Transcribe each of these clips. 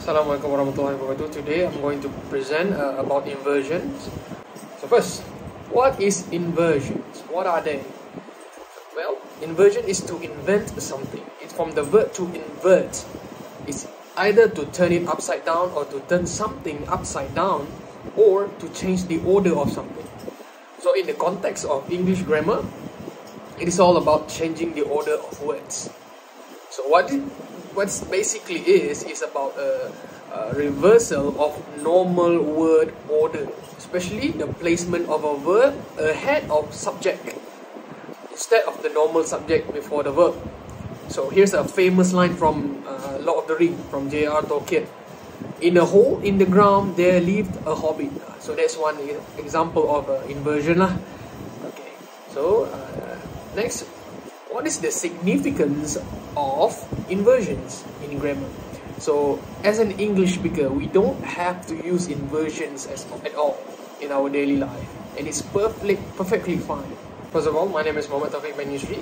Assalamualaikum warahmatullahi wabarakatuh. Today I'm going to present uh, about inversions. So first, what is inversions? What are they? Well, inversion is to invent something. It's from the verb to invert. It's either to turn it upside down or to turn something upside down or to change the order of something. So in the context of English grammar, it is all about changing the order of words. So what it what basically is is about a, a, reversal of normal word order, especially the placement of a verb ahead of subject instead of the normal subject before the verb. So here's a famous line from uh, Lord of the Ring from J.R. Tolkien. In a hole in the ground there lived a hobbit. So that's one example of uh, inversion lah. Okay. So uh, next what is the significance of inversions in grammar? So, as an English speaker, we don't have to use inversions as, at all in our daily life, and it's perfectly perfectly fine. First of all, my name is Mohammed Taufiq Manusri.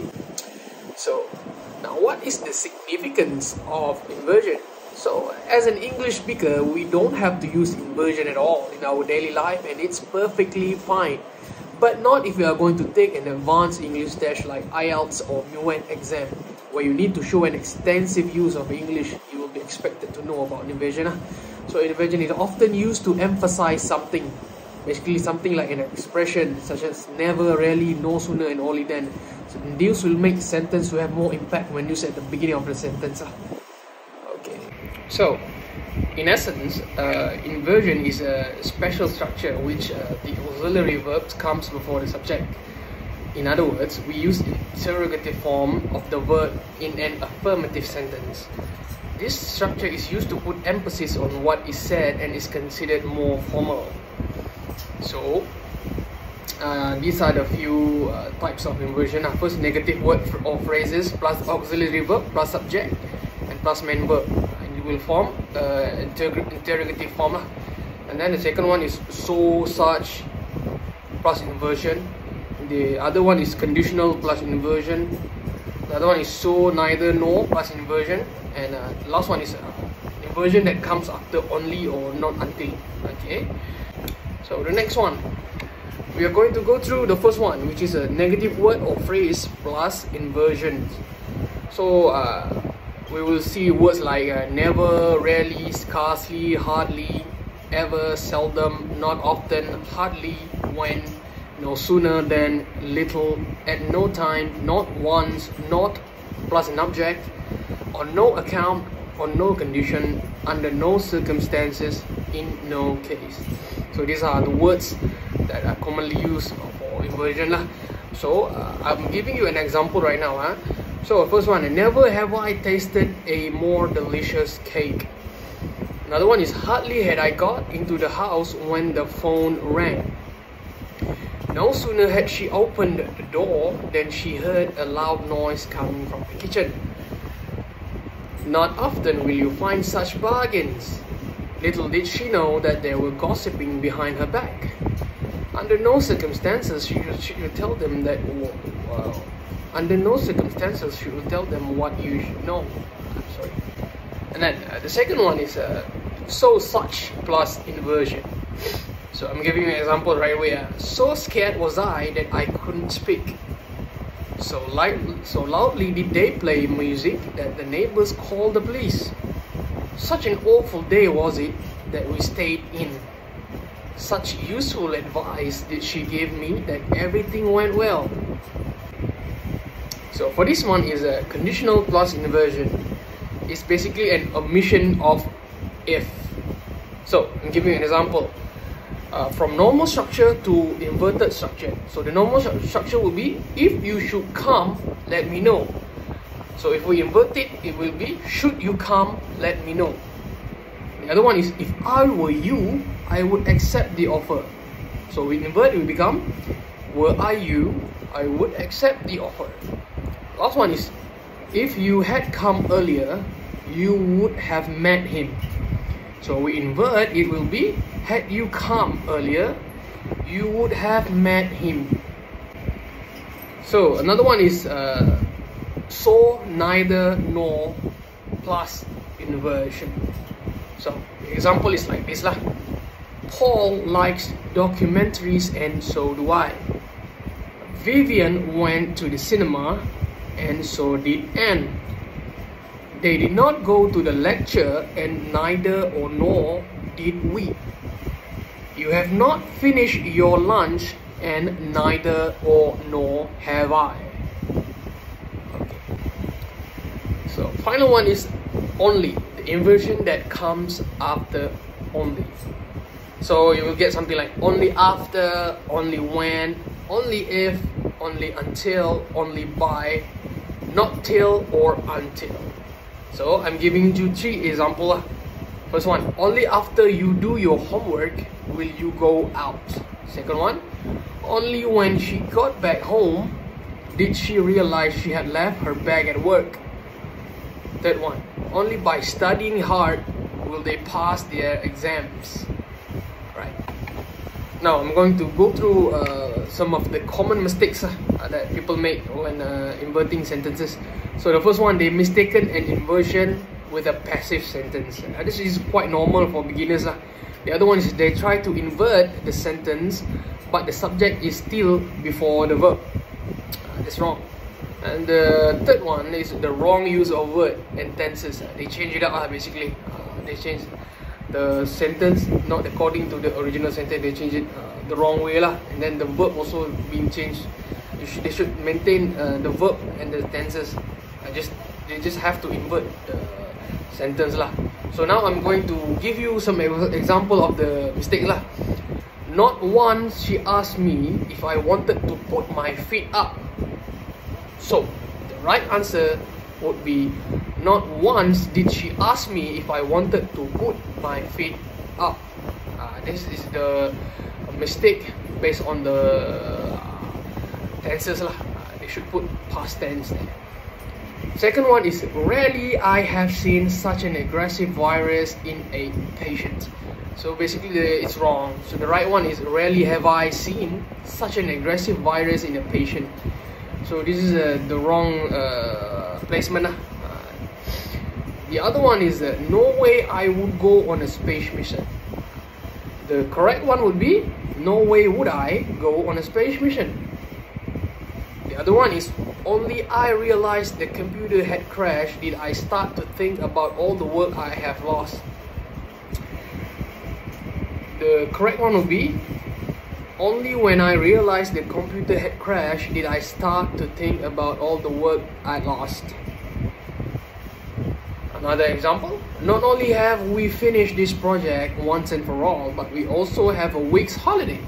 So, now what is the significance of inversion? So, as an English speaker, we don't have to use inversion at all in our daily life, and it's perfectly fine but not if you are going to take an advanced English test like IELTS or MUET exam, where you need to show an extensive use of English, you will be expected to know about inversion. Ah. So inversion is often used to emphasize something, basically something like an expression such as never, rarely, no sooner, and only then. So this will make sentence to have more impact when used at the beginning of the sentence. Ah. Okay, so in essence, uh, inversion is a special structure which uh, the auxiliary verb comes before the subject. In other words, we use the interrogative form of the verb in an affirmative sentence. This structure is used to put emphasis on what is said and is considered more formal. So, uh, these are the few uh, types of inversion. First, negative word or phrases plus auxiliary verb plus subject and plus main verb will form uh, interrogative form lah. and then the second one is so such plus inversion. The other one is conditional plus inversion. The other one is so neither no plus inversion. And uh, the last one is uh, inversion that comes after only or not until. Okay. So the next one. We are going to go through the first one which is a negative word or phrase plus inversion. So uh, we will see words like uh, never, rarely, scarcely, hardly, ever, seldom, not often, hardly, when, no sooner than, little, at no time, not once, not, plus an object, on no account, on no condition, under no circumstances, in no case. So these are the words that are commonly used for inversion. So uh, I'm giving you an example right now. Huh? So first one, never have I tasted a more delicious cake. Another one is hardly had I got into the house when the phone rang. No sooner had she opened the door than she heard a loud noise coming from the kitchen. Not often will you find such bargains. Little did she know that they were gossiping behind her back. Under no circumstances she should tell them that, under no circumstances should you tell them what you should know. I'm sorry. And then uh, the second one is uh, so such plus inversion. So I'm giving you an example right away. Uh, so scared was I that I couldn't speak. So, light, so loudly did they play music that the neighbors called the police. Such an awful day was it that we stayed in. Such useful advice did she give me that everything went well. So for this one is a conditional plus inversion. It's basically an omission of if. So I'm giving you an example. Uh, from normal structure to inverted structure. So the normal structure will be if you should come, let me know. So if we invert it, it will be should you come, let me know. The other one is if I were you, I would accept the offer. So we invert, it will become were I you, I would accept the offer. Last one is if you had come earlier, you would have met him. So we invert, it will be had you come earlier, you would have met him. So another one is uh, so neither nor plus inversion. So example is like this lah. Paul likes documentaries and so do I. Vivian went to the cinema and so did Anne. They did not go to the lecture and neither or nor did we. You have not finished your lunch and neither or nor have I. Okay. So final one is only the inversion that comes after only. So you will get something like only after, only when, only if, only until, only by, not till or until. So I'm giving you three examples. First one, only after you do your homework will you go out. Second one, only when she got back home did she realize she had left her bag at work. Third one, only by studying hard will they pass their exams. Now I'm going to go through uh, some of the common mistakes uh, that people make when uh, inverting sentences. So the first one, they mistaken an inversion with a passive sentence. Uh, this is quite normal for beginners. Uh. The other one is they try to invert the sentence, but the subject is still before the verb. Uh, that's wrong. And the third one is the wrong use of word and tenses. They change it up basically. They change the sentence not according to the original sentence. They change it uh, the wrong way lah. And then the verb also being changed. Should, they should maintain uh, the verb and the tenses. Uh, just they just have to invert the sentence lah. So now I'm going to give you some example of the mistake lah. Not once she asked me if I wanted to put my feet up. So the right answer would be not once did she ask me if I wanted to put my feet up. Uh, this is the mistake based on the tenses lah. Uh, they should put past tense there. Second one is rarely I have seen such an aggressive virus in a patient. So basically it's wrong. So the right one is rarely have I seen such an aggressive virus in a patient. So this is uh, the wrong uh, placement. The other one is uh, no way I would go on a space mission. The correct one would be no way would I go on a space mission. The other one is only I realized the computer had crashed did I start to think about all the work I have lost. The correct one would be only when I realized the computer had crashed did I start to think about all the work I lost. Another example, not only have we finished this project once and for all, but we also have a week's holiday.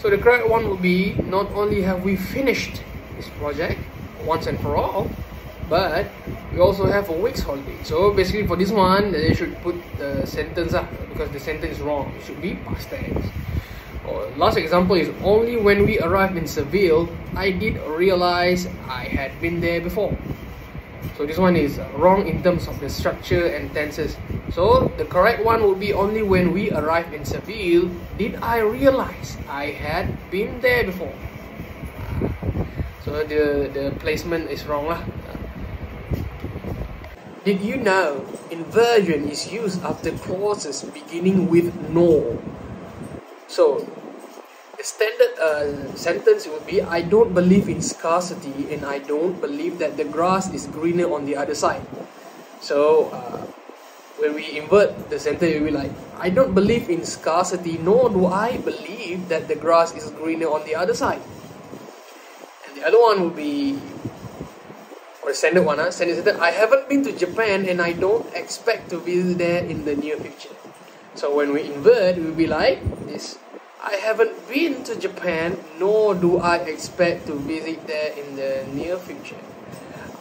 So the correct one would be not only have we finished this project once and for all, but we also have a week's holiday. So basically for this one, they should put the sentence up because the sentence is wrong. It should be past tense. Or last example is only when we arrived in Seville, I did realize I had been there before. So this one is wrong in terms of the structure and tenses. So the correct one would be only when we arrived in Seville did I realize I had been there before. So the, the placement is wrong lah. Did you know inversion is used after clauses beginning with no? So standard uh, sentence would be I don't believe in scarcity and I don't believe that the grass is greener on the other side. So uh, when we invert the sentence, it will be like I don't believe in scarcity nor do I believe that the grass is greener on the other side. And the other one would be, or standard one, huh? standard sentence, I haven't been to Japan and I don't expect to visit there in the near future. So when we invert, we'll be like this. I haven't been to Japan, nor do I expect to visit there in the near future.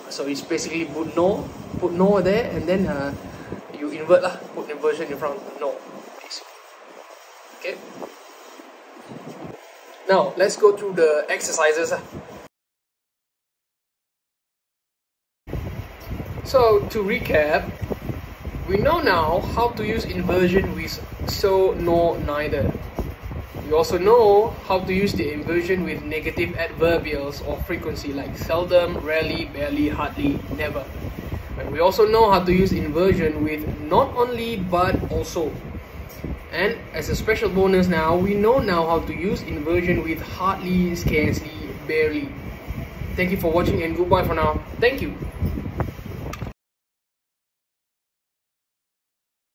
So it's basically put no, put no there, and then uh, you invert lah, put inversion in front, of no. Okay. Now let's go through the exercises. So to recap, we know now how to use inversion with so, no, neither. We also know how to use the inversion with negative adverbials or frequency like seldom, rarely, barely, hardly, never. And we also know how to use inversion with not only but also. And as a special bonus now, we know now how to use inversion with hardly, scarcely, barely. Thank you for watching and goodbye for now. Thank you.